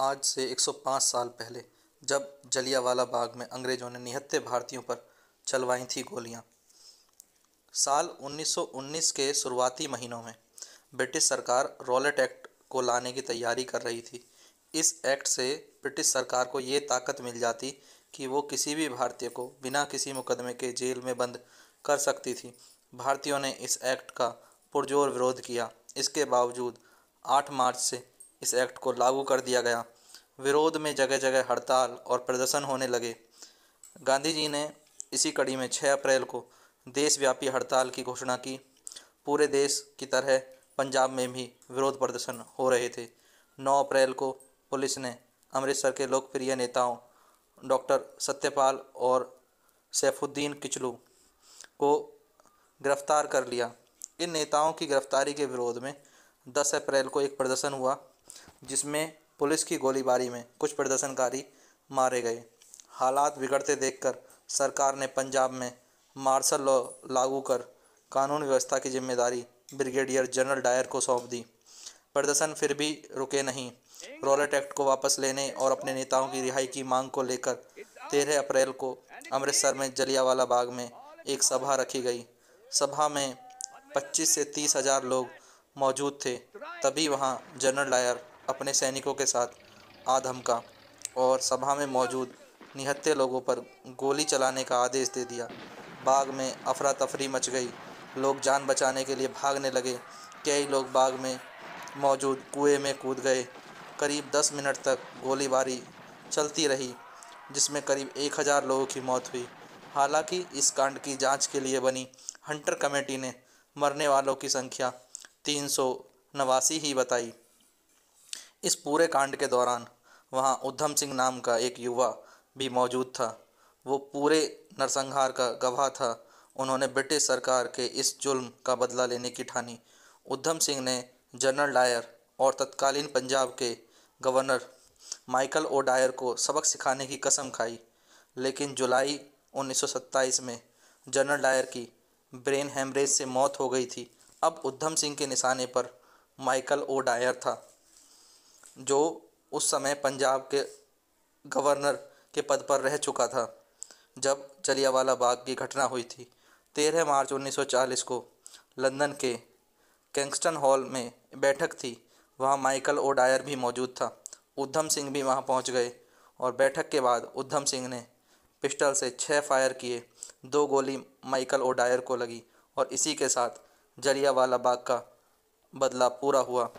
आज से 105 साल पहले, जब जलियावाला बाग में अंग्रेज़ों ने निहत्थे भारतीयों पर चलवाई थी गोलियाँ। साल 1919 के शुरुआती महीनों में ब्रिटिश सरकार रॉलेट एक्ट को लाने की तैयारी कर रही थी। इस एक्ट से ब्रिटिश सरकार को ये ताकत मिल जाती कि वो किसी भी भारतीय को बिना किसी मुकदमे के जेल में बंद कर सकती थी। भारतीयों ने इस एक्ट का पुरजोर विरोध किया। इसके बावजूद 8 मार्च से इस एक्ट को लागू कर दिया गया। विरोध में जगह जगह हड़ताल और प्रदर्शन होने लगे। गांधी जी ने इसी कड़ी में 6 अप्रैल को देशव्यापी हड़ताल की घोषणा की। पूरे देश की तरह पंजाब में भी विरोध प्रदर्शन हो रहे थे। 9 अप्रैल को पुलिस ने अमृतसर के लोकप्रिय नेताओं, डॉक्टर सत्यपाल और सैफुद्दीन किचलू को गिरफ़्तार कर लिया। इन नेताओं की गिरफ्तारी के विरोध में 10 अप्रैल को एक प्रदर्शन हुआ। जिसमें पुलिस की गोलीबारी में कुछ प्रदर्शनकारी मारे गए। हालात बिगड़ते देखकर सरकार ने पंजाब में मार्शल लॉ लागू कर कानून व्यवस्था की ज़िम्मेदारी ब्रिगेडियर जनरल डायर को सौंप दी। प्रदर्शन फिर भी रुके नहीं। रॉलेट एक्ट को वापस लेने और अपने नेताओं की रिहाई की मांग को लेकर तेरह अप्रैल को अमृतसर में जलियावाला बाग में एक सभा रखी गई। सभा में 25 से तीस हज़ार लोग मौजूद थे। तभी वहाँ जनरल डायर अपने सैनिकों के साथ आ धमका और सभा में मौजूद निहत्थे लोगों पर गोली चलाने का आदेश दे दिया। बाग में अफरा तफरी मच गई। लोग जान बचाने के लिए भागने लगे। कई लोग बाग में मौजूद कुएँ में कूद गए। करीब दस मिनट तक गोलीबारी चलती रही, जिसमें करीब एक हज़ार लोगों की मौत हुई। हालाँकि इस कांड की जाँच के लिए बनी हंटर कमेटी ने मरने वालों की संख्या तीन सौ नवासी ही बताई। इस पूरे कांड के दौरान वहाँ उद्धम सिंह नाम का एक युवा भी मौजूद था। वो पूरे नरसंहार का गवाह था। उन्होंने ब्रिटिश सरकार के इस जुल्म का बदला लेने की ठानी। उद्धम सिंह ने जनरल डायर और तत्कालीन पंजाब के गवर्नर माइकल ओ डायर को सबक सिखाने की कसम खाई, लेकिन जुलाई 1927 में जनरल डायर की ब्रेन हेमरेज से मौत हो गई थी। अब उद्धम सिंह के निशाने पर माइकल ओ डायर था, जो उस समय पंजाब के गवर्नर के पद पर रह चुका था, जब जलियावाला बाग की घटना हुई थी। तेरह मार्च 1940 को लंदन के कैंगस्टन हॉल में बैठक थी, वहाँ माइकल ओ डायर भी मौजूद था। उद्धम सिंह भी वहाँ पहुँच गए और बैठक के बाद उद्धम सिंह ने पिस्टल से छः फायर किए। दो गोली माइकल ओ डायर को लगी और इसी के साथ जलियावाला बाग का बदला पूरा हुआ।